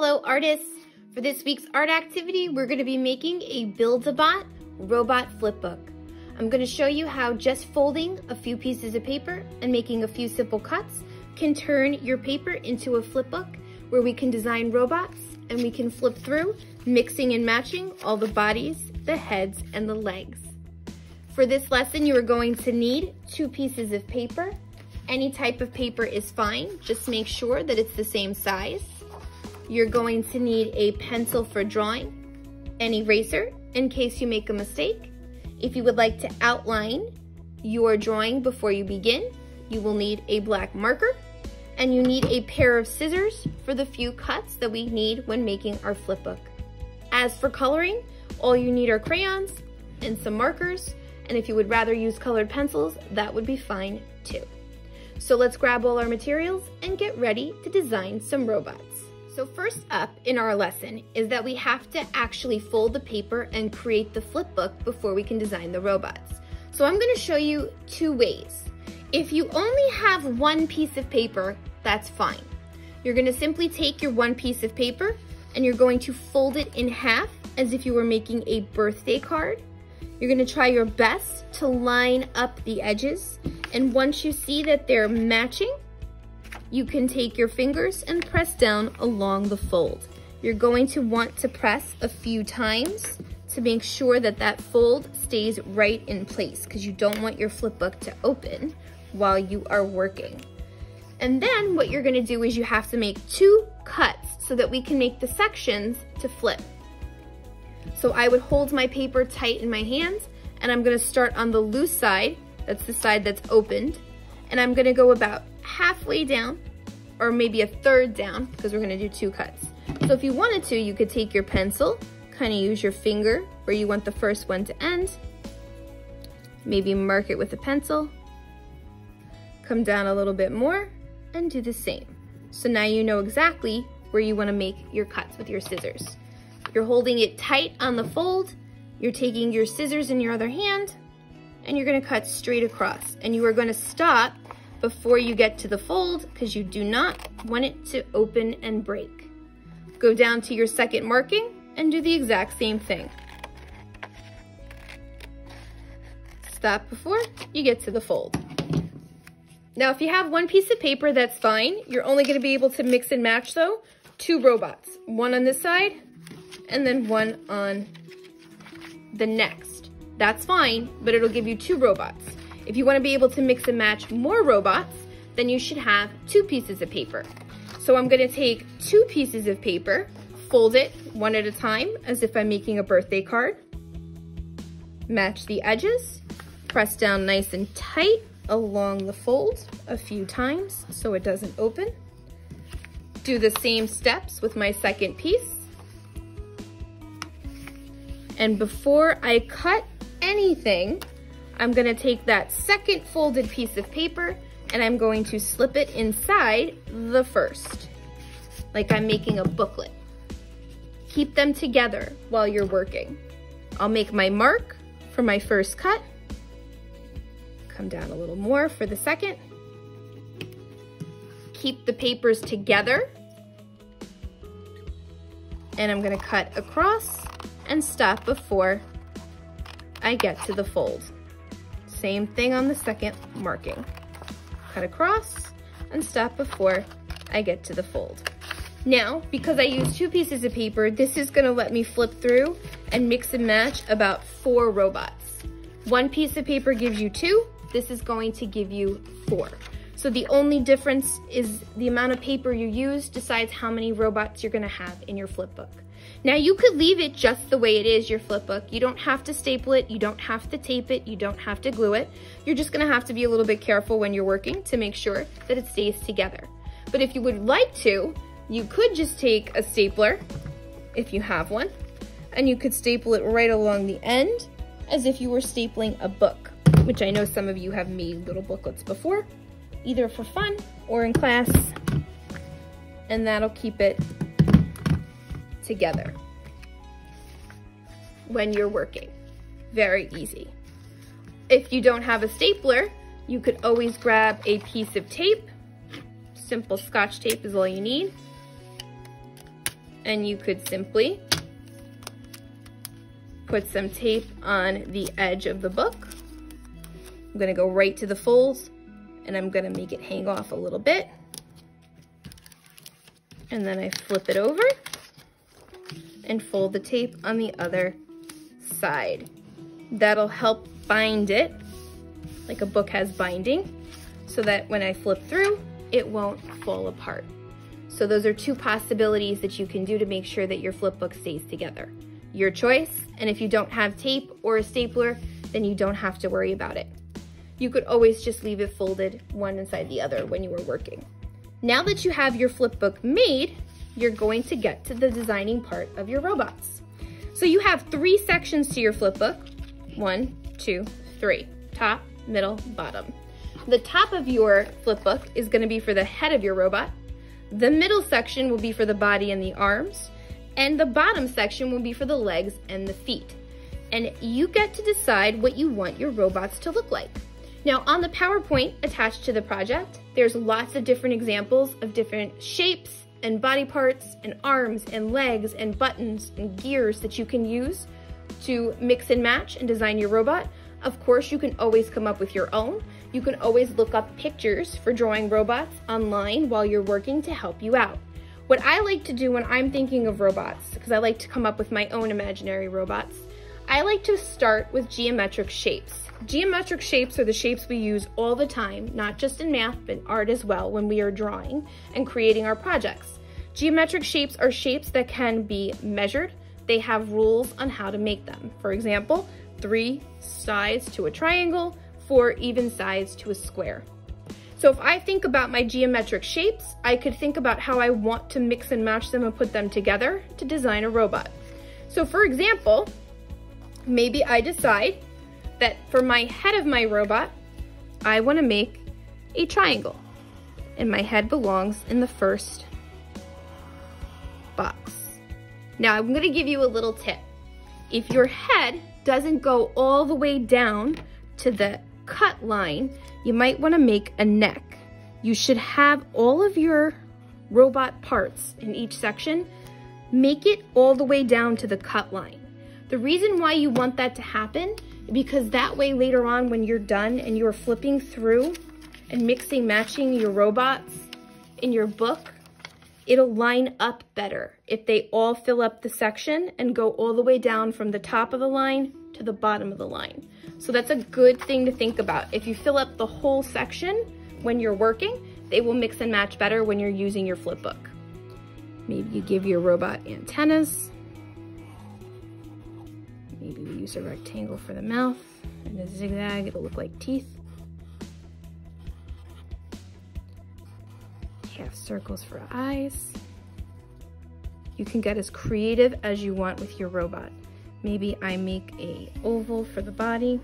Hello artists! For this week's art activity, we're going to be making a Build-A-Bot robot flipbook. I'm going to show you how just folding a few pieces of paper and making a few simple cuts can turn your paper into a flipbook where we can design robots and we can flip through, mixing and matching all the bodies, the heads, and the legs. For this lesson, you are going to need two pieces of paper. Any type of paper is fine, just make sure that it's the same size. You're going to need a pencil for drawing, an eraser in case you make a mistake. If you would like to outline your drawing before you begin, you will need a black marker and you need a pair of scissors for the few cuts that we need when making our flipbook. As for coloring, all you need are crayons and some markers, and if you would rather use colored pencils, that would be fine too. So let's grab all our materials and get ready to design some robots. So first up in our lesson is that we have to actually fold the paper and create the flip book before we can design the robots. So I'm gonna show you two ways. If you only have one piece of paper that's fine. You're gonna simply take your one piece of paper and you're going to fold it in half as if you were making a birthday card. You're gonna try your best to line up the edges. And once you see that they're matching, you can take your fingers and press down along the fold. You're going to want to press a few times to make sure that that fold stays right in place because you don't want your flip book to open while you are working. And then what you're gonna do is you have to make two cuts so that we can make the sections to flip. So I would hold my paper tight in my hands and I'm gonna start on the loose side, that's the side that's opened, and I'm gonna go about halfway down or maybe a third down because we're gonna do two cuts. So if you wanted to, you could take your pencil, kind of use your finger where you want the first one to end, maybe mark it with a pencil, come down a little bit more, and do the same. So now you know exactly where you wanna make your cuts with your scissors. You're holding it tight on the fold, you're taking your scissors in your other hand, and you're gonna cut straight across. And you are gonna stop before you get to the fold because you do not want it to open and break. Go down to your second marking and do the exact same thing. Stop before you get to the fold. Now, if you have one piece of paper, that's fine. You're only gonna be able to mix and match though, two robots. One on this side and then one on the next. That's fine, but it'll give you two robots. If you wanna be able to mix and match more robots, then you should have two pieces of paper. So I'm gonna take two pieces of paper, fold it one at a time as if I'm making a birthday card, match the edges, press down nice and tight, along the fold a few times so it doesn't open. Do the same steps with my second piece. And before I cut anything, I'm gonna take that second folded piece of paper and I'm going to slip it inside the first, like I'm making a booklet. Keep them together while you're working. I'll make my mark for my first cut come down a little more for the second. Keep the papers together. And I'm gonna cut across and stop before I get to the fold. Same thing on the second marking. Cut across and stop before I get to the fold. Now, because I use two pieces of paper, this is gonna let me flip through and mix and match about four robots. One piece of paper gives you two, this is going to give you four. So the only difference is the amount of paper you use decides how many robots you're gonna have in your flipbook. Now you could leave it just the way it is, your flipbook. You don't have to staple it, you don't have to tape it, you don't have to glue it. You're just gonna have to be a little bit careful when you're working to make sure that it stays together. But if you would like to, you could just take a stapler, if you have one, and you could staple it right along the end as if you were stapling a book which I know some of you have made little booklets before, either for fun or in class, and that'll keep it together when you're working. Very easy. If you don't have a stapler, you could always grab a piece of tape. Simple scotch tape is all you need. And you could simply put some tape on the edge of the book. I'm gonna go right to the folds and I'm gonna make it hang off a little bit. And then I flip it over and fold the tape on the other side. That'll help bind it like a book has binding so that when I flip through, it won't fall apart. So those are two possibilities that you can do to make sure that your flip book stays together. Your choice, and if you don't have tape or a stapler, then you don't have to worry about it. You could always just leave it folded one inside the other when you were working. Now that you have your flip book made, you're going to get to the designing part of your robots. So you have three sections to your flip book. One, two, three. Top, middle, bottom. The top of your flip book is gonna be for the head of your robot. The middle section will be for the body and the arms. And the bottom section will be for the legs and the feet. And you get to decide what you want your robots to look like. Now on the PowerPoint attached to the project, there's lots of different examples of different shapes and body parts and arms and legs and buttons and gears that you can use to mix and match and design your robot. Of course, you can always come up with your own. You can always look up pictures for drawing robots online while you're working to help you out. What I like to do when I'm thinking of robots, because I like to come up with my own imaginary robots, I like to start with geometric shapes. Geometric shapes are the shapes we use all the time, not just in math, but in art as well when we are drawing and creating our projects. Geometric shapes are shapes that can be measured. They have rules on how to make them. For example, three sides to a triangle, four even sides to a square. So if I think about my geometric shapes, I could think about how I want to mix and match them and put them together to design a robot. So for example, maybe I decide that for my head of my robot, I wanna make a triangle. And my head belongs in the first box. Now I'm gonna give you a little tip. If your head doesn't go all the way down to the cut line, you might wanna make a neck. You should have all of your robot parts in each section, make it all the way down to the cut line. The reason why you want that to happen is because that way later on when you're done and you're flipping through and mixing, matching your robots in your book, it'll line up better if they all fill up the section and go all the way down from the top of the line to the bottom of the line. So that's a good thing to think about. If you fill up the whole section when you're working, they will mix and match better when you're using your flip book. Maybe you give your robot antennas. Maybe we use a rectangle for the mouth and a zigzag, it'll look like teeth. Half circles for eyes. You can get as creative as you want with your robot. Maybe I make a oval for the body.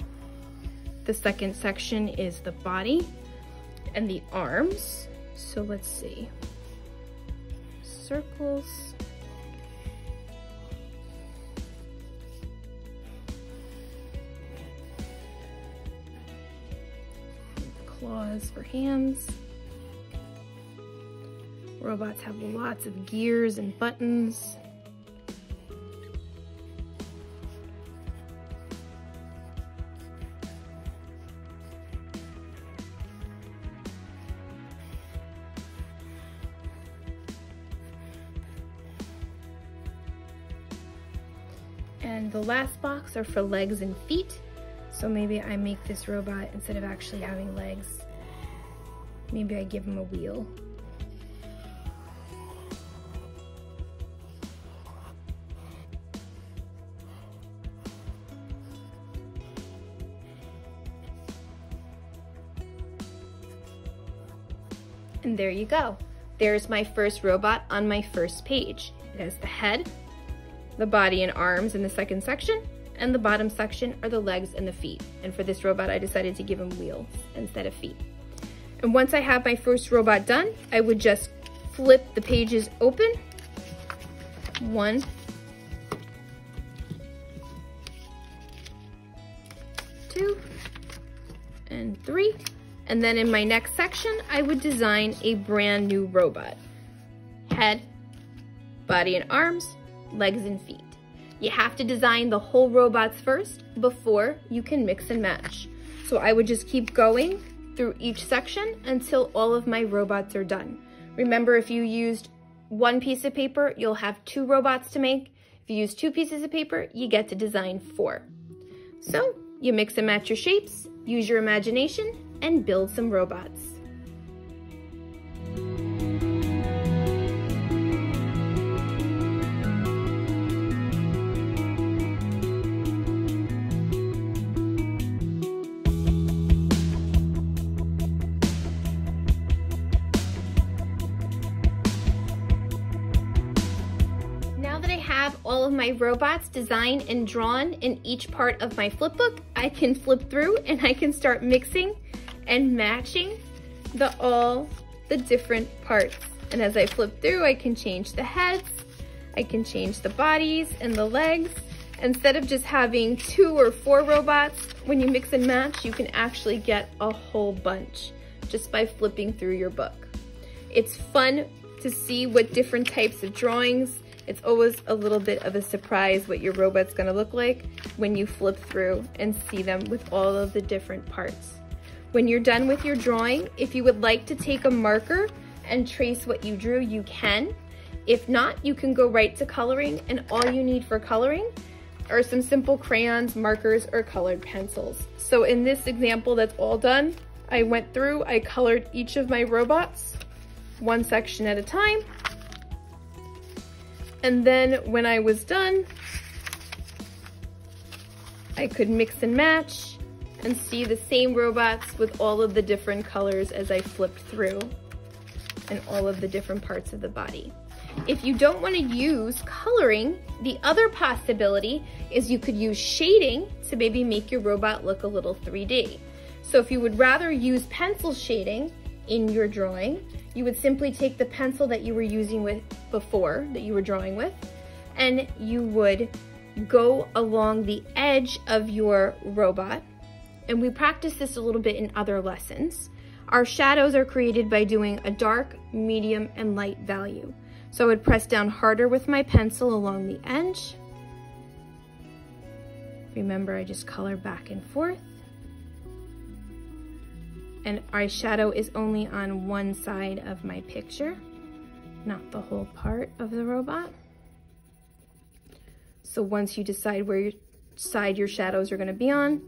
The second section is the body and the arms. So let's see. Circles. Claws for hands. Robots have lots of gears and buttons. And the last box are for legs and feet. So maybe I make this robot, instead of actually having legs, maybe I give him a wheel. And there you go. There's my first robot on my first page. It has the head, the body and arms in the second section, and the bottom section are the legs and the feet. And for this robot, I decided to give him wheels instead of feet. And once I have my first robot done, I would just flip the pages open. One, two, and three. And then in my next section, I would design a brand new robot. Head, body and arms, legs and feet. You have to design the whole robots first before you can mix and match. So I would just keep going through each section until all of my robots are done. Remember, if you used one piece of paper, you'll have two robots to make. If you use two pieces of paper, you get to design four. So you mix and match your shapes, use your imagination, and build some robots. My robots designed and drawn in each part of my flipbook, I can flip through and I can start mixing and matching the all the different parts. And as I flip through, I can change the heads, I can change the bodies and the legs. Instead of just having two or four robots, when you mix and match, you can actually get a whole bunch just by flipping through your book. It's fun to see what different types of drawings it's always a little bit of a surprise what your robot's gonna look like when you flip through and see them with all of the different parts. When you're done with your drawing, if you would like to take a marker and trace what you drew, you can. If not, you can go right to coloring and all you need for coloring are some simple crayons, markers, or colored pencils. So in this example that's all done, I went through, I colored each of my robots one section at a time and then when I was done, I could mix and match and see the same robots with all of the different colors as I flipped through and all of the different parts of the body. If you don't want to use coloring, the other possibility is you could use shading to maybe make your robot look a little 3D. So if you would rather use pencil shading in your drawing, you would simply take the pencil that you were using with before, that you were drawing with, and you would go along the edge of your robot. And we practice this a little bit in other lessons. Our shadows are created by doing a dark, medium, and light value. So I would press down harder with my pencil along the edge. Remember, I just color back and forth and eyeshadow is only on one side of my picture, not the whole part of the robot. So once you decide where your side your shadows are gonna be on,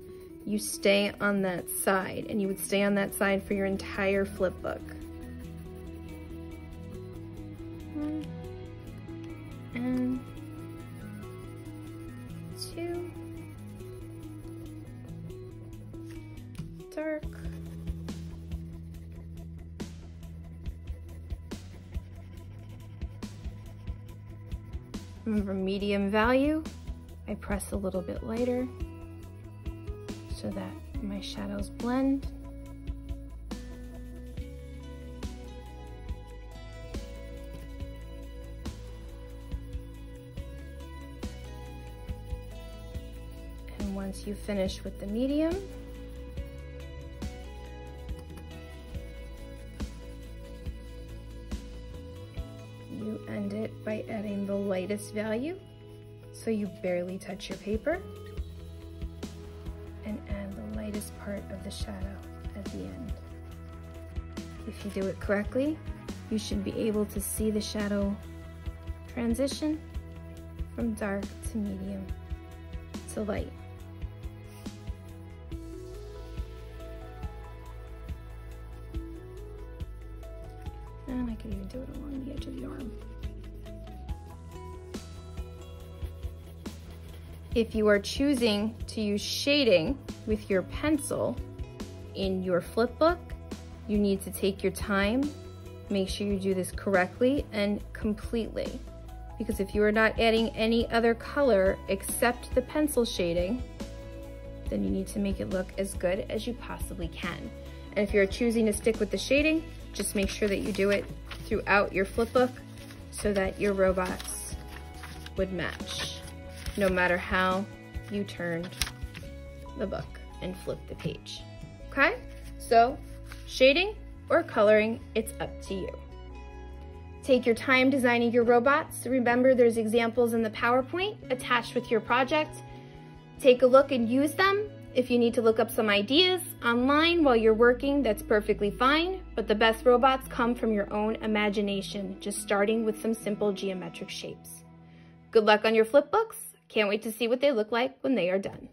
you stay on that side and you would stay on that side for your entire flip book. Remember medium value, I press a little bit lighter so that my shadows blend. And once you finish with the medium, lightest value so you barely touch your paper and add the lightest part of the shadow at the end. If you do it correctly, you should be able to see the shadow transition from dark to medium to light. And I can even do it along If you are choosing to use shading with your pencil in your flip book, you need to take your time, make sure you do this correctly and completely. Because if you are not adding any other color except the pencil shading, then you need to make it look as good as you possibly can. And if you're choosing to stick with the shading, just make sure that you do it throughout your flip book so that your robots would match no matter how you turned the book and flipped the page. Okay? So shading or coloring, it's up to you. Take your time designing your robots. Remember, there's examples in the PowerPoint attached with your project. Take a look and use them. If you need to look up some ideas online while you're working, that's perfectly fine, but the best robots come from your own imagination, just starting with some simple geometric shapes. Good luck on your flipbooks. Can't wait to see what they look like when they are done.